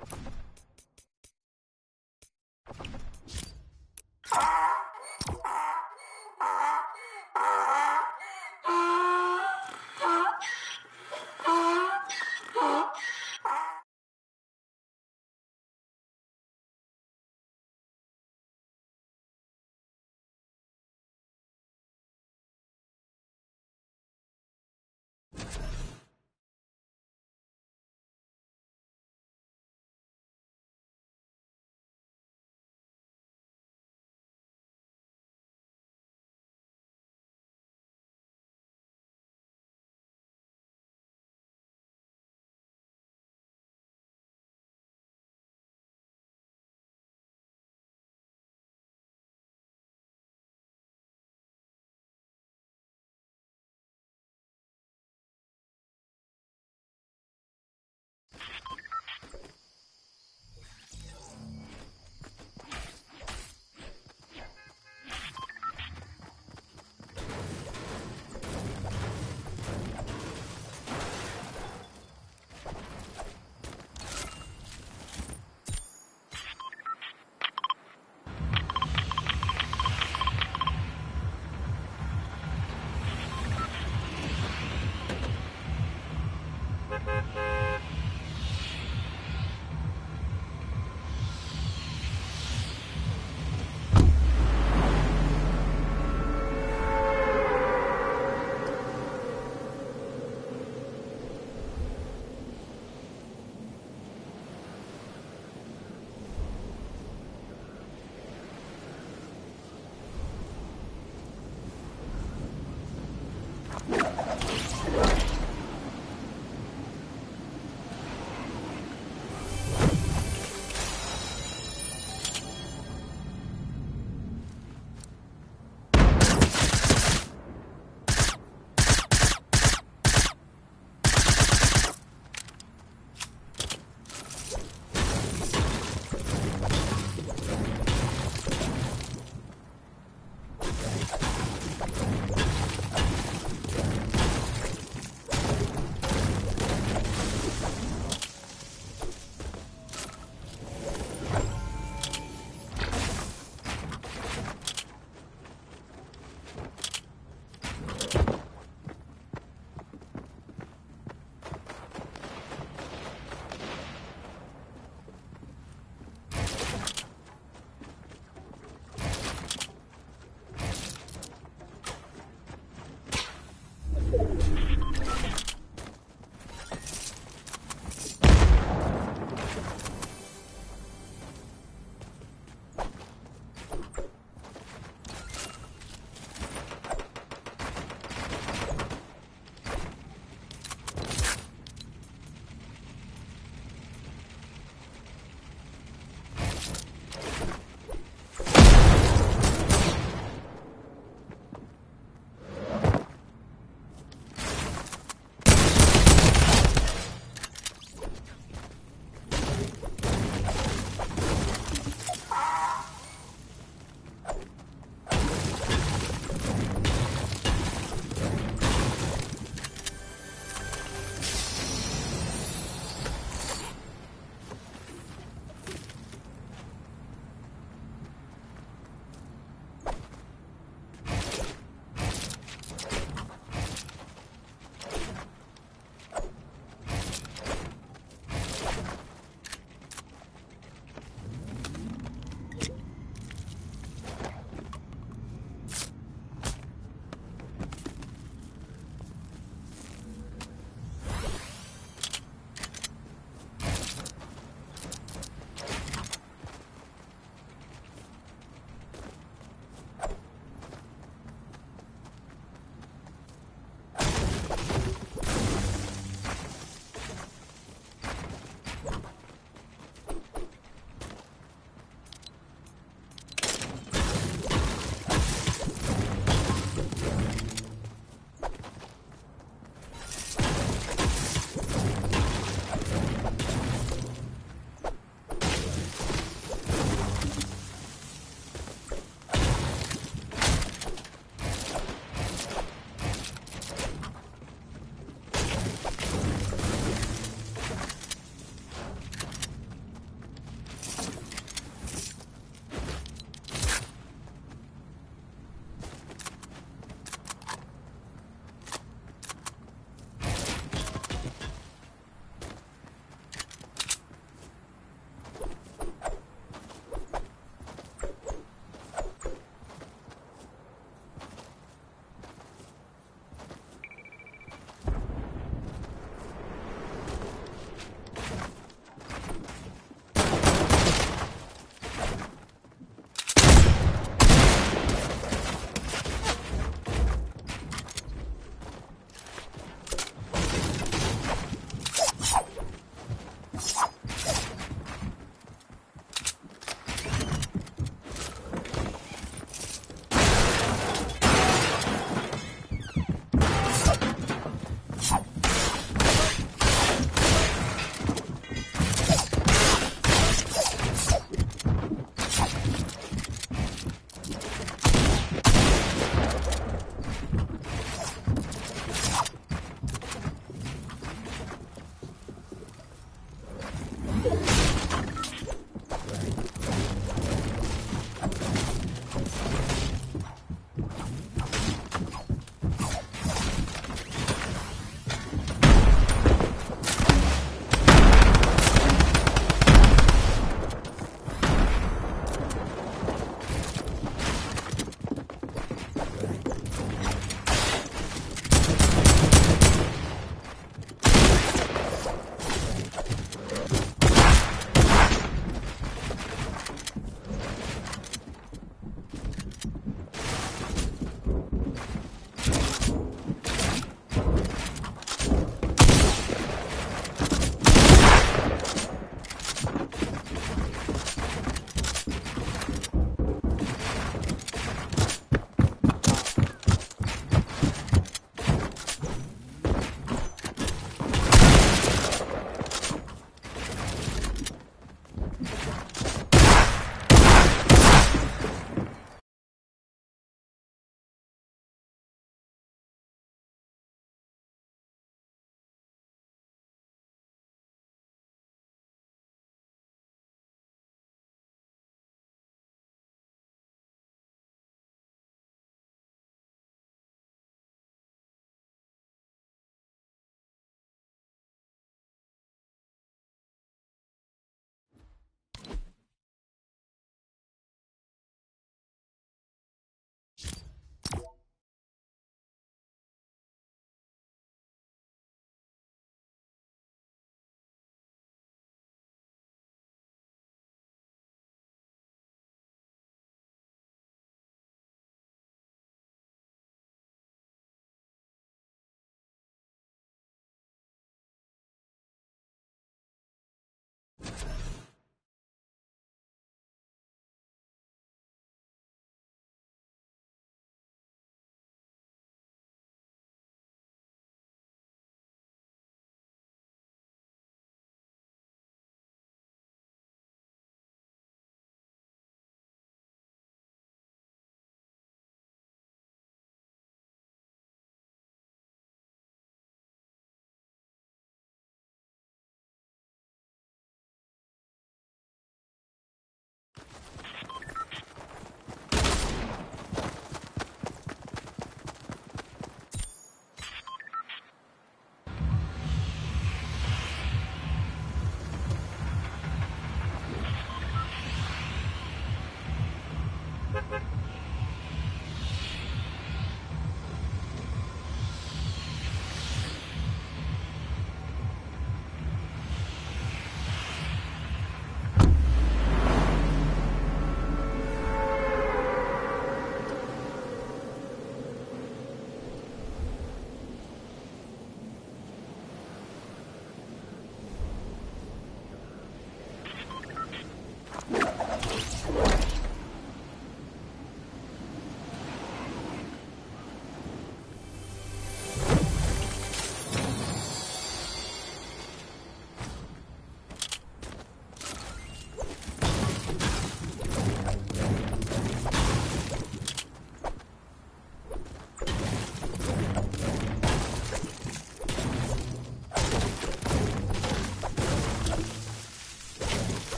you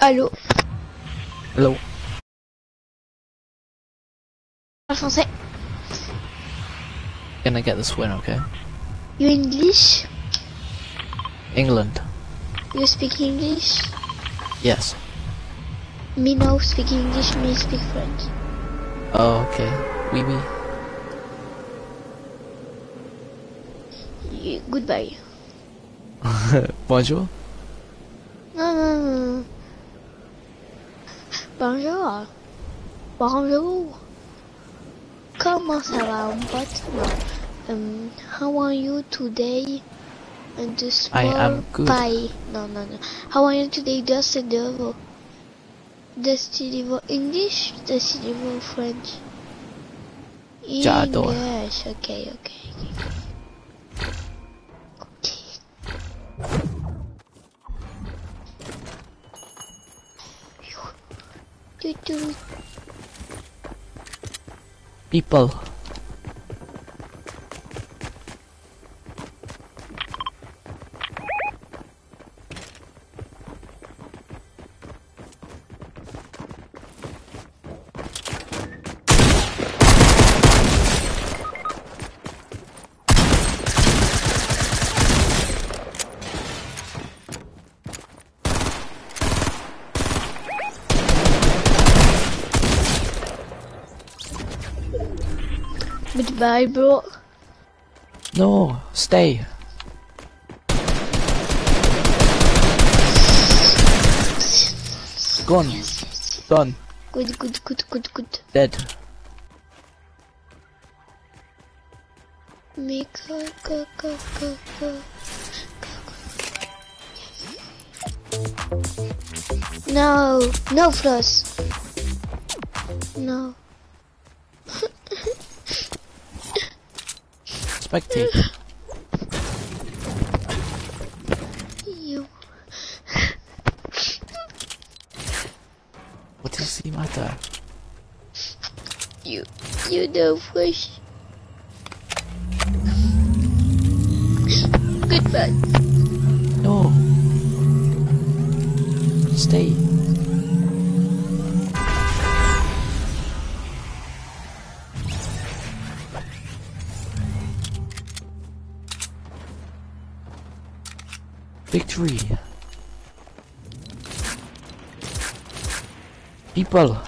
Allô Hello. Parle français. Gonna get this win, okay? You English? England. You speak English? Yes. Me no speak English, me speak French. Oh, okay. Oui, oui. You, goodbye. Bonjour. Non, non, non. Bonjour. Bonjour. Comment ça va, mon pote? Um, how are you today? And the I am good. pie. No, no, no. How are you today? Does the devil? Does the devil English? Does the devil French? English. Okay, okay. okay. Do, do, People. Goodbye, bro. No, stay. Gone. Done. Good, good, good, good, good. Dead. Me go, go, go, go, go. No, no, Floss. No. Spectate. You. What is the matter? You. You know, Fish. Goodbye. No. Stay. Victory. People.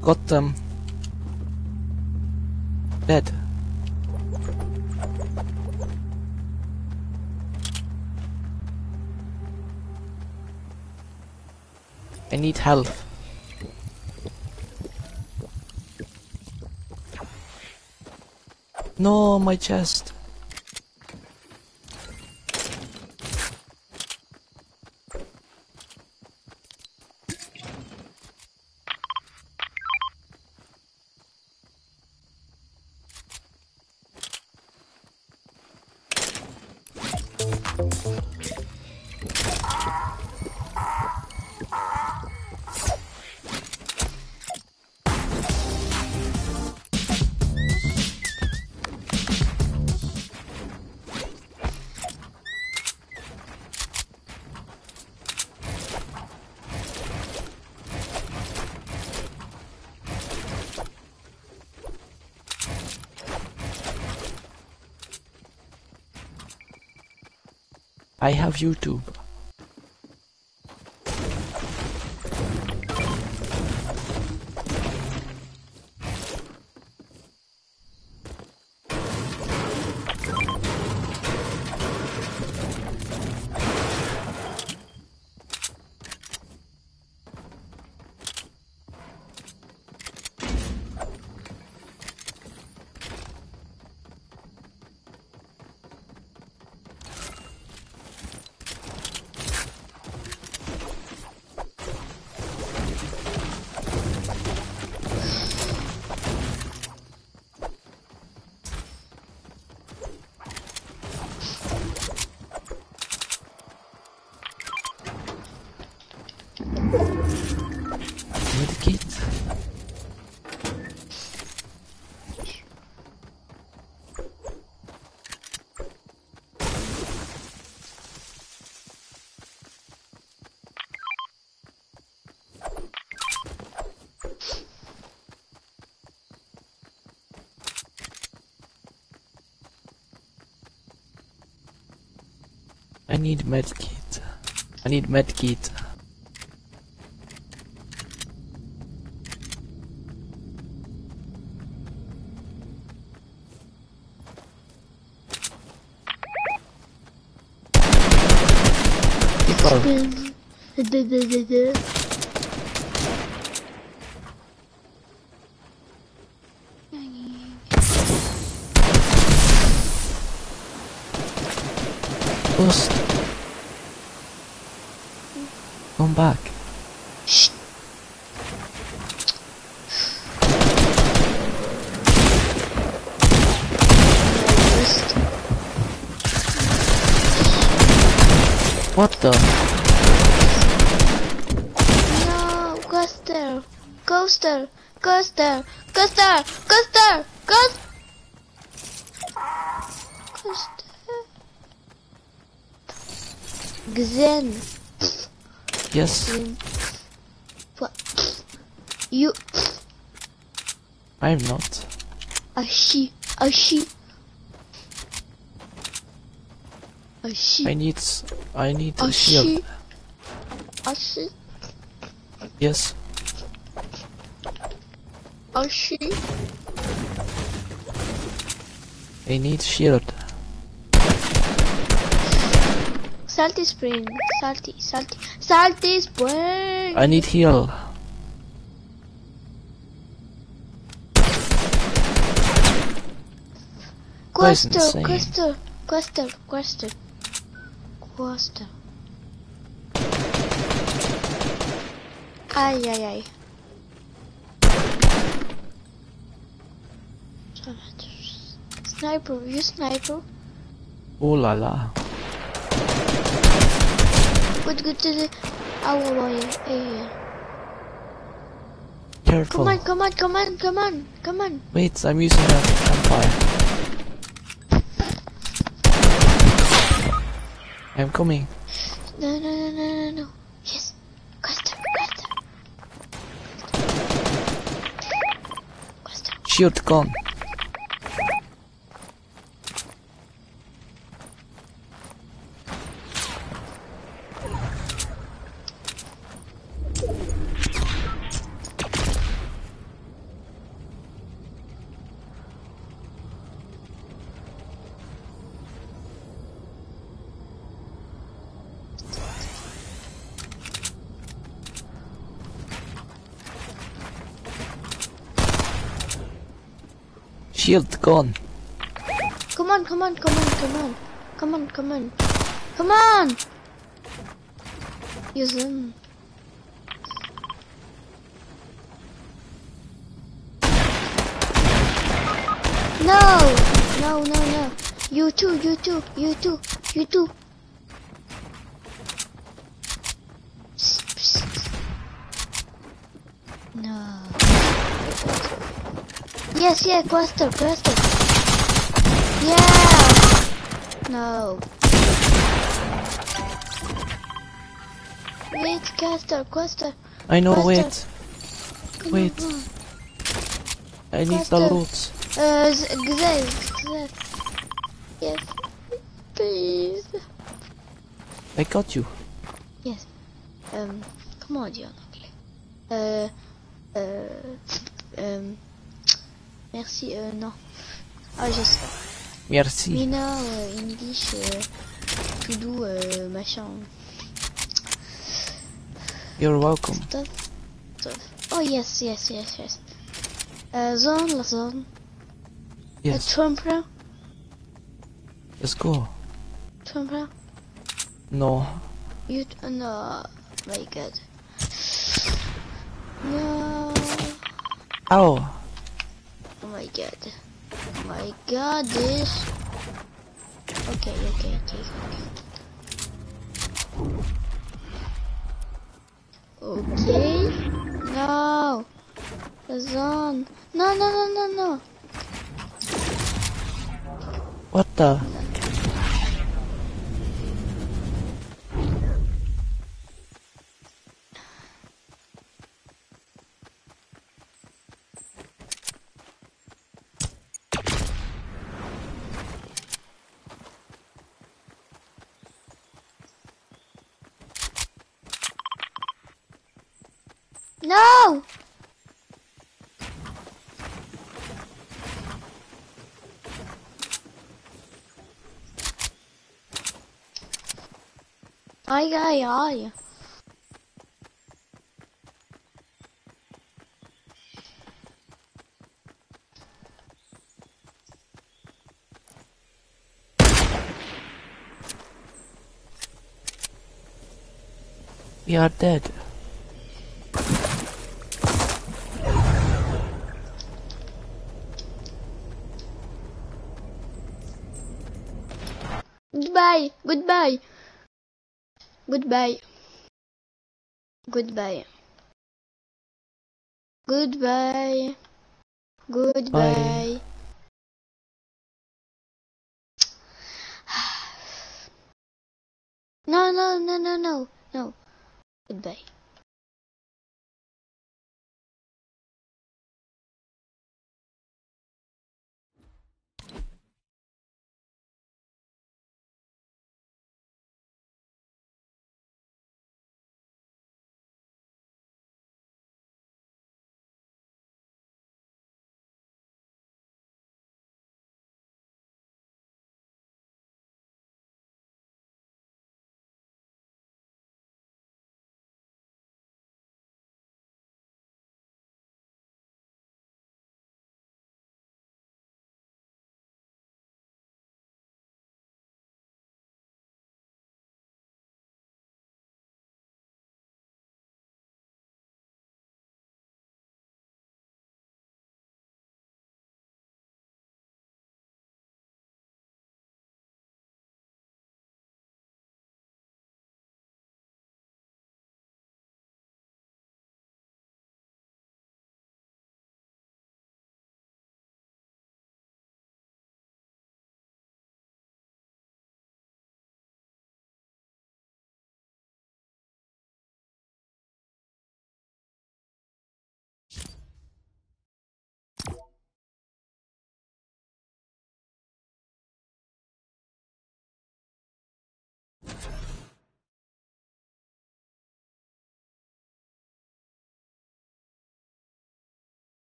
Got them. Dead. I need help. No, my chest. I have YouTube. Need medkit. I need medkit. People, Boost. Come back. Shh. Just What the? no, coaster, coaster, coaster, coaster, coaster, coaster. Gzen, Yes. What? You, I'm not. ashi, ashi, ashi, I need I need a shield. ashi, ashi, Yes, Oh, ashi. I need shield. Salty spring, salty, salty, salty spring. I need heal. Insane. Quester, Quester, Quester, Quester. Ay, ay, ay. Sniper, you sniper. Oh la la. Good, good, good. Oh, oh, yeah, yeah. Careful. Come on, come on, come on, come on, come on. Wait, I'm using a campfire. I'm coming. No, no, no, no, no, no. Yes. Quester, Quester. Quester. Shield gone. Shield gone. Come on, come on, come on, come on. Come on, come on. Come on! Use them. No! No, no, no. You too, you too, you too, you too. Yes, yeah, Quester, Quester. Yeah! No. Wait, Quester, Quester. I know, Faster. wait. Wait. I need the loot. Uh, Gzel. Yes. Please. I got you. Yes. Um, comment on dit en merci, euh, non. Ah, je sais. Merci. Mina, euh, English, euh, tout doux, euh, machin. You're welcome. Stuff, stuff. Oh, yes, yes, yes, yes. Uh, zone, la zone. A Yes, tromper, let's go. tromper. No. You, t- no, my god. No. Ow. My god. Oh my god, this. Okay, okay, okay, okay. Okay. No. The zone. No, no, no, no, no. What the? No! We are dead. Goodbye, goodbye. Goodbye. Goodbye. Goodbye. Goodbye. No, no, no, no, no, no. Goodbye.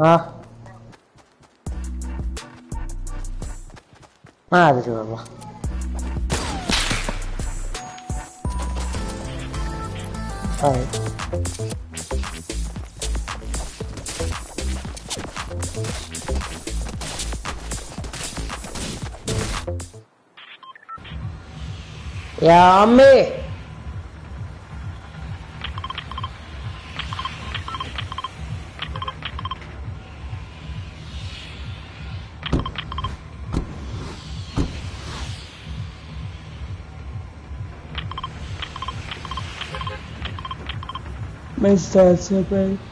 啊，那这就完了。哎。杨妹。Are bad.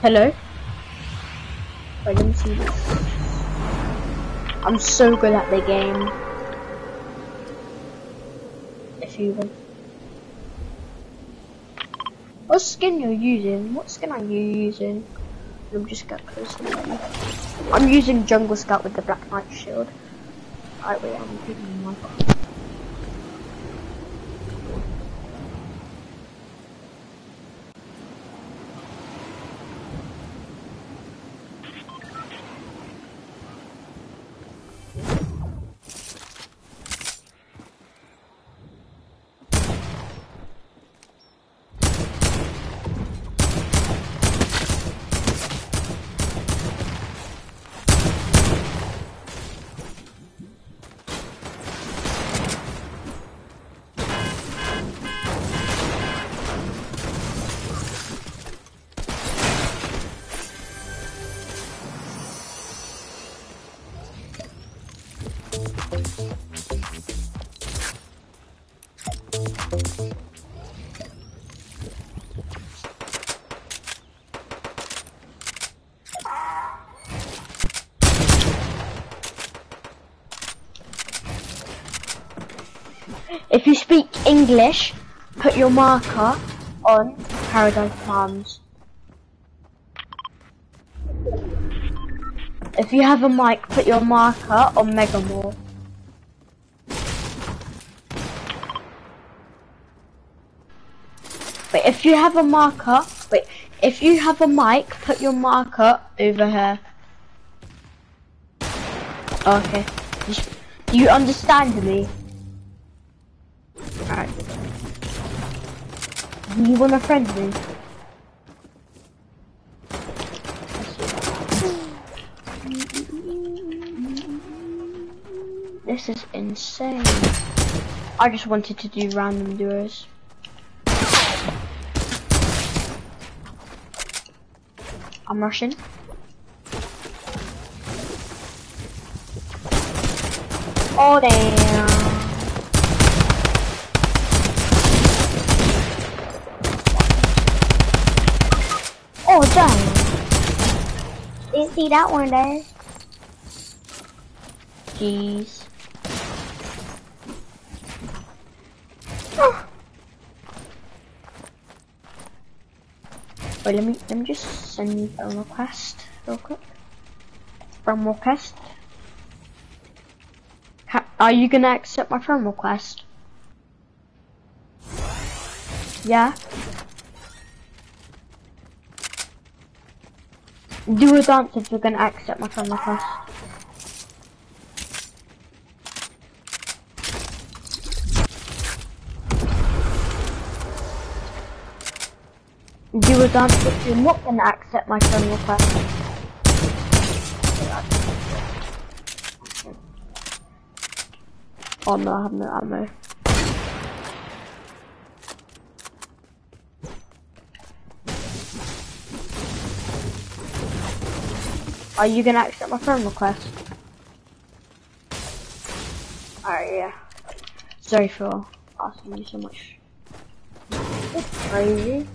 Hello? Let me see this. I'm so good at the game. If you want. What skin you're using? What skin are you using? Let me just get closer. I'm using Jungle Scout with the Black Knight shield. Alright, wait, I'm taking my If you speak English, put your marker on Paradise Palms. If you have a mic, put your marker on Mega Mall. Wait, if you have a marker, wait, if you have a mic, put your marker over here. Okay. Do you understand me? Alright. You want a friend me? This is insane. I just wanted to do random duos. I'm rushing. Oh damn. Oh damn. Didn't see that one there. Jeez. Wait, let me let me just send you a request real quick. Friend request. Ha are you gonna accept my friend request? Yeah. Do a dance if you're gonna accept my friend request. Do were if you're not gonna accept my friend request. Oh no, I have no ammo. Are you gonna accept my friend request? Alright, yeah. Sorry for asking you so much. It's crazy.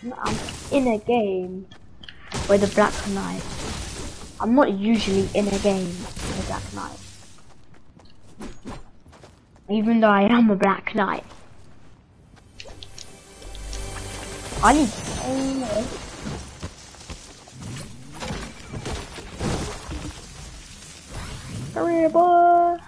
I'm in a game with a Black Knight. I'm not usually in a game with a Black Knight. Even though I am a Black Knight. I need Hurry, boy!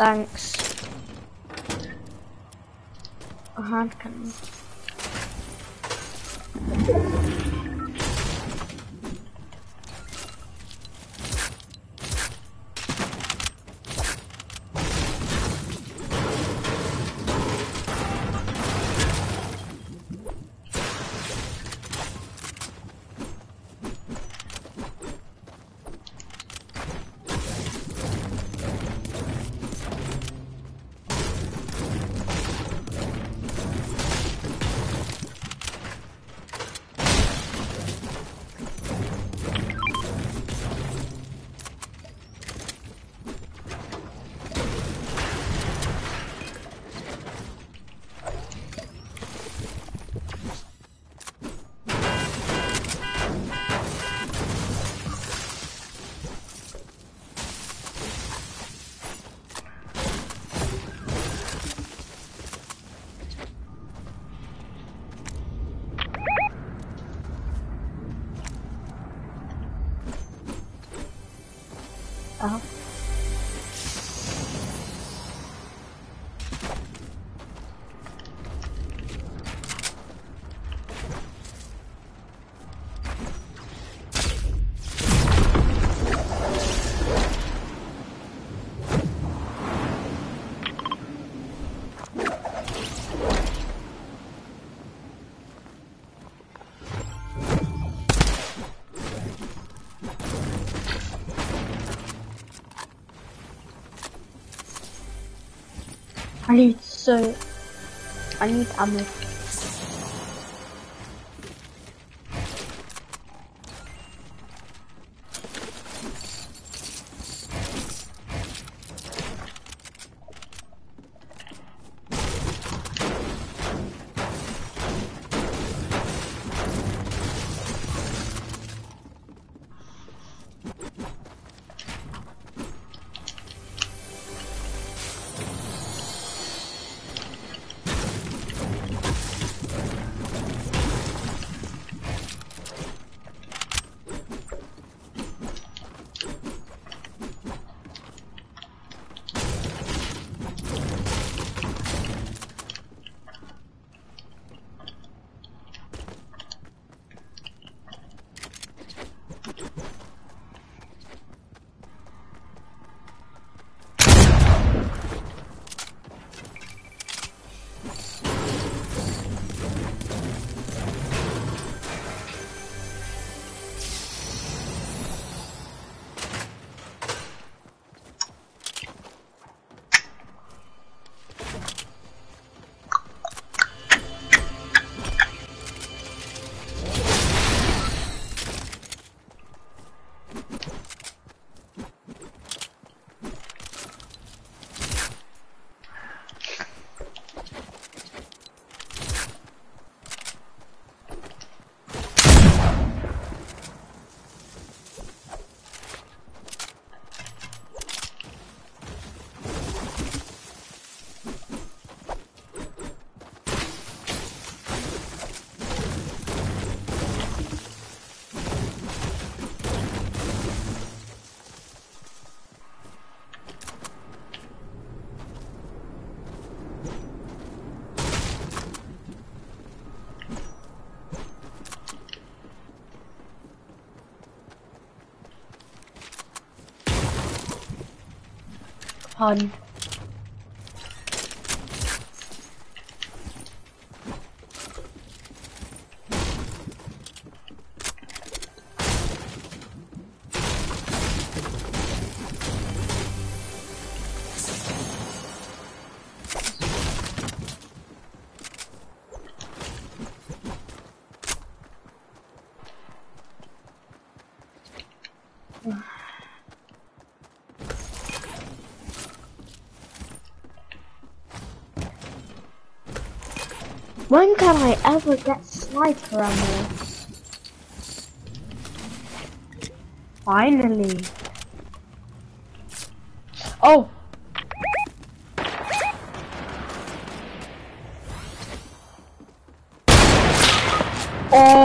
Thanks. A hand cannon. 啊。So. I need ammo. Pardon. When can I ever get sniper ammo? Finally. Oh. Oh